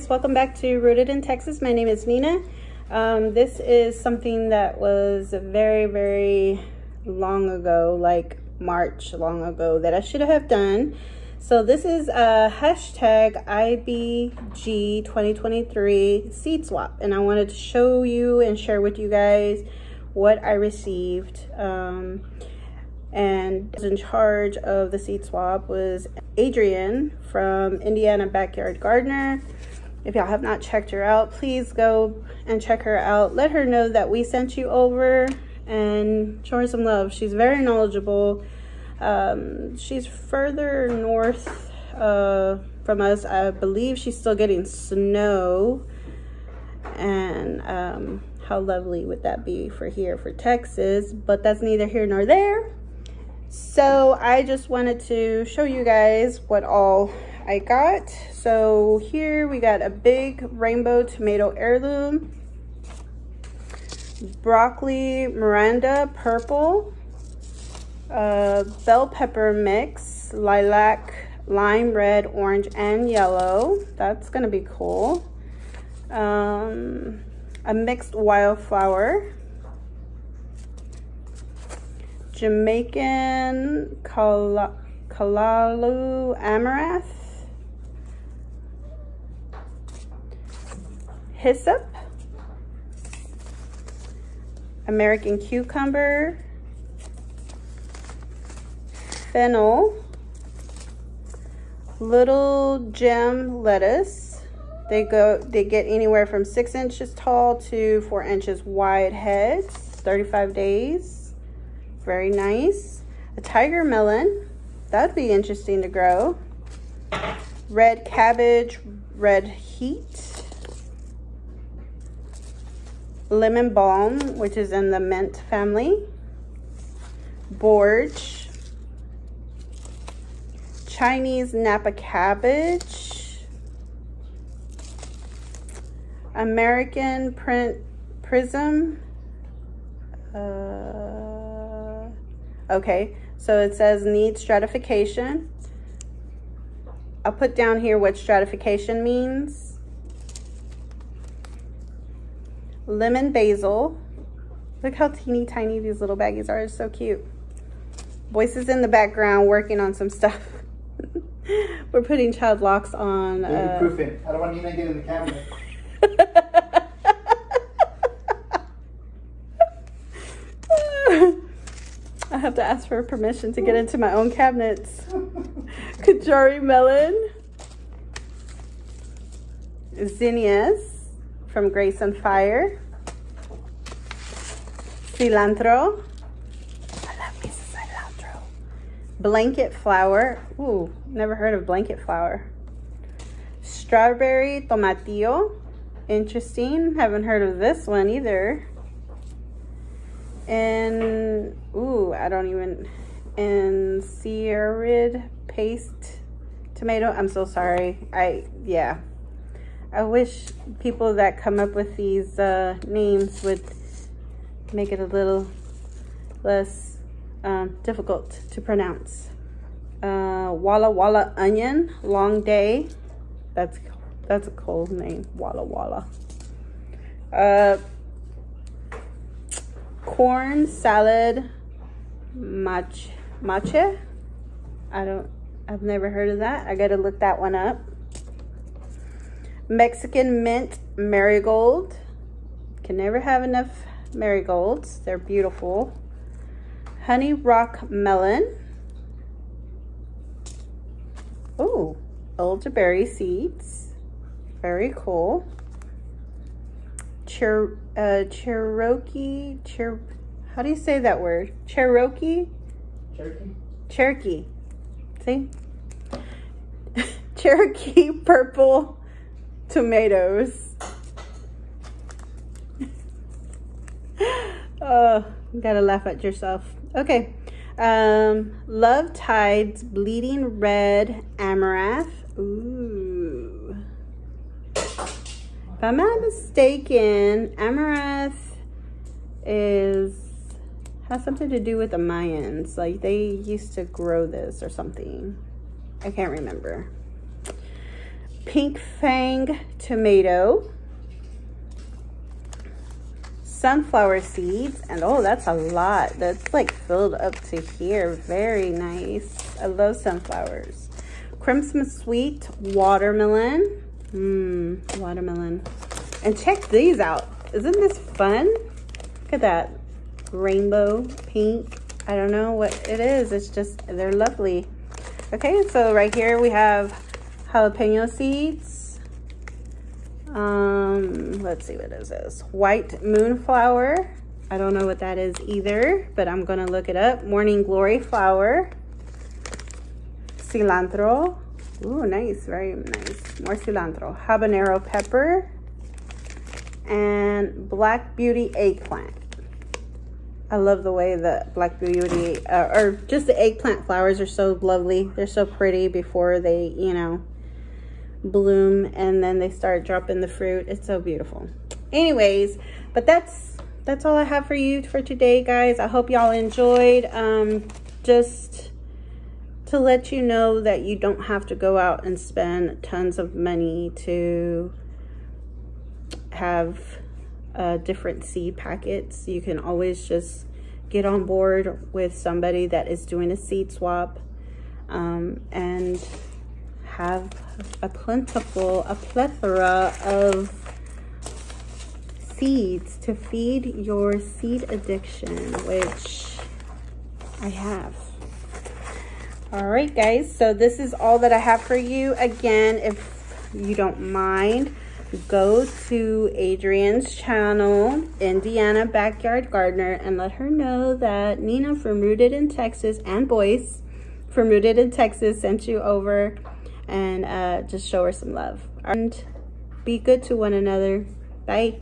guys, welcome back to Rooted in Texas. My name is Nina. Um, this is something that was very, very long ago, like March long ago, that I should have done. So this is a hashtag IBG 2023 seed swap. And I wanted to show you and share with you guys what I received. Um, and in charge of the seed swap was Adrienne from Indiana Backyard Gardener. If y'all have not checked her out, please go and check her out. Let her know that we sent you over and show her some love. She's very knowledgeable. Um, she's further north uh, from us. I believe she's still getting snow. And um, how lovely would that be for here for Texas? But that's neither here nor there. So I just wanted to show you guys what all I got. So here we got a big rainbow tomato heirloom, broccoli Miranda purple, uh, bell pepper mix, lilac, lime red, orange, and yellow. That's gonna be cool. Um, a mixed wildflower, Jamaican Kal Kalalu Amaranth, Hyssop, American Cucumber, Fennel, Little Gem Lettuce. They go, they get anywhere from six inches tall to four inches wide heads, 35 days very nice. A tiger melon, that'd be interesting to grow. Red cabbage, red heat. Lemon balm, which is in the mint family. Borge. Chinese Napa cabbage. American print prism. Uh, Okay, so it says need stratification. I'll put down here what stratification means. Lemon basil. Look how teeny tiny these little baggies are. It's so cute. Voices in the background working on some stuff. We're putting child locks on. Uh, proofing. I don't want Nina to get in the cabinet. I have to ask for permission to get into my own cabinets. Kajari melon. Zinnias from Grace and Fire. Cilantro. I love me cilantro. Blanket flower. Ooh, never heard of blanket flower. Strawberry tomatillo. Interesting. Haven't heard of this one either and ooh, I don't even and Sierrid paste tomato. I'm so sorry. I yeah. I wish people that come up with these uh, names would make it a little less um, difficult to pronounce. Uh, Walla Walla onion, long day. That's that's a cold name. Walla Walla. Uh, corn salad mach mache. I don't, I've never heard of that. I gotta look that one up. Mexican mint marigold. Can never have enough marigolds. They're beautiful. Honey rock melon. Oh, elderberry seeds. Very cool. Cher uh, Cherokee, Cher, how do you say that word? Cherokee? Cherokee. Cherokee. See? Cherokee purple tomatoes. oh, gotta laugh at yourself. Okay. Um, Love Lies Bleeding Red Amaranth. Ooh. If I'm not mistaken, Amaranth is has something to do with the Mayans. Like they used to grow this or something. I can't remember. Pink Fang tomato, sunflower seeds, and oh, that's a lot. That's like filled up to here. Very nice. I love sunflowers. Crimson Sweet watermelon. Mmm, watermelon. And check these out. Isn't this fun? Look at that. Rainbow, pink. I don't know what it is. It's just, they're lovely. Okay, so right here we have jalapeno seeds. Um, let's see what is this. White moonflower. I don't know what that is either, but I'm gonna look it up. Morning glory flower. Cilantro. Ooh, nice, very nice. More cilantro. Habanero pepper. And black beauty eggplant. I love the way the black beauty, uh, or just the eggplant flowers are so lovely. They're so pretty before they, you know, bloom and then they start dropping the fruit. It's so beautiful. Anyways, but that's that's all I have for you for today, guys. I hope y'all enjoyed. Um, just to let you know that you don't have to go out and spend tons of money to have uh, different seed packets. You can always just get on board with somebody that is doing a seed swap um, and have a plentiful, a plethora of seeds to feed your seed addiction, which I have. All right, guys, so this is all that I have for you. Again, if you don't mind, go to Adrienne's channel, Indiana Backyard Gardener, and let her know that Nina from Rooted in Texas and Boyce from Rooted in Texas sent you over and uh, just show her some love. And be good to one another. Bye.